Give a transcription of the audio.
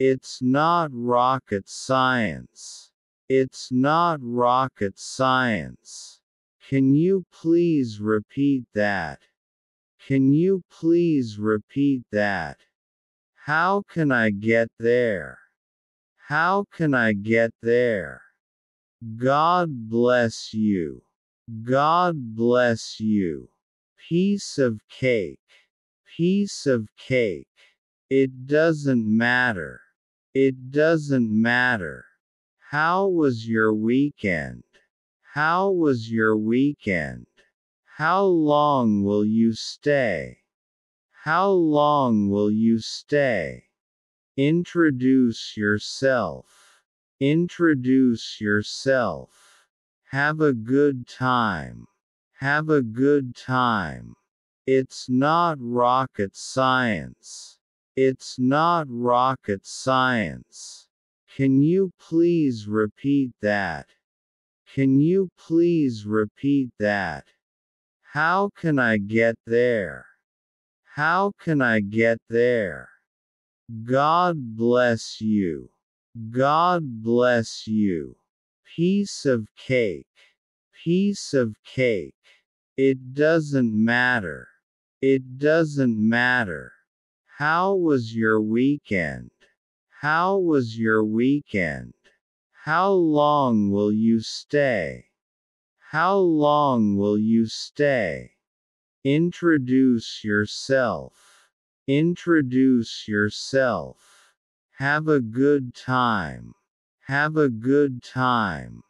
It's not rocket science. It's not rocket science. Can you please repeat that? Can you please repeat that? How can I get there? How can I get there? God bless you. God bless you. Piece of cake. Piece of cake. It doesn't matter. It doesn't matter. How was your weekend? How was your weekend? How long will you stay? How long will you stay? Introduce yourself. Introduce yourself. Have a good time. Have a good time. It's not rocket science. It's not rocket science. Can you please repeat that? Can you please repeat that? How can I get there? How can I get there? God bless you. God bless you. Piece of cake. Piece of cake. It doesn't matter. It doesn't matter. How was your weekend? How was your weekend? How long will you stay? How long will you stay? Introduce yourself. Introduce yourself. Have a good time. Have a good time.